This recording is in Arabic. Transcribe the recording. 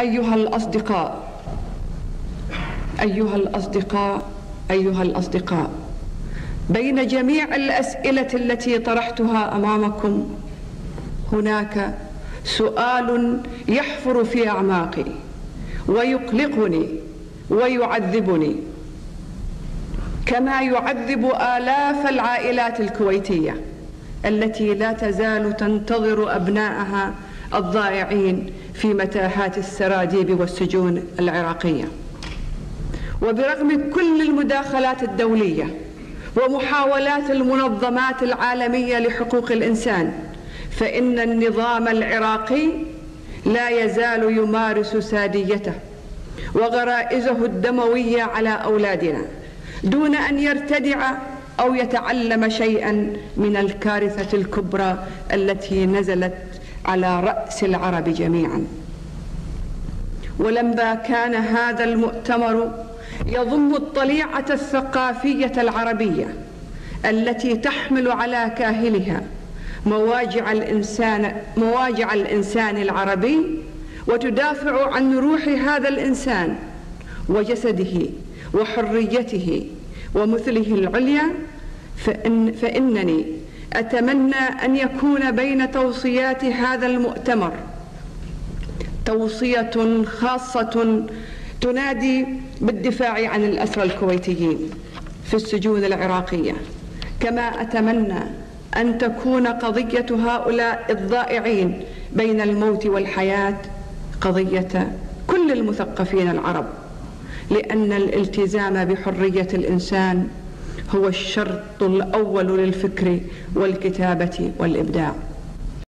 أيها الأصدقاء أيها الأصدقاء أيها الأصدقاء بين جميع الأسئلة التي طرحتها أمامكم هناك سؤال يحفر في أعماقي ويقلقني ويعذبني كما يعذب آلاف العائلات الكويتية التي لا تزال تنتظر أبنائها الضائعين في متاهات السراديب والسجون العراقية. وبرغم كل المداخلات الدولية ومحاولات المنظمات العالمية لحقوق الإنسان فإن النظام العراقي لا يزال يمارس ساديته وغرائزه الدموية على أولادنا دون أن يرتدع أو يتعلم شيئا من الكارثة الكبرى التي نزلت على رأس العرب جميعا. ولما كان هذا المؤتمر يضم الطليعة الثقافية العربية التي تحمل على كاهلها مواجع الإنسان مواجع الإنسان العربي وتدافع عن روح هذا الإنسان وجسده وحريته ومثله العليا فإن فإنني أتمنى أن يكون بين توصيات هذا المؤتمر توصية خاصة تنادي بالدفاع عن الأسرى الكويتيين في السجون العراقية. كما أتمنى أن تكون قضية هؤلاء الضائعين بين الموت والحياة قضية كل المثقفين العرب لأن الالتزام بحرية الإنسان هو الشرط الأول للفكر والكتابة والإبداع.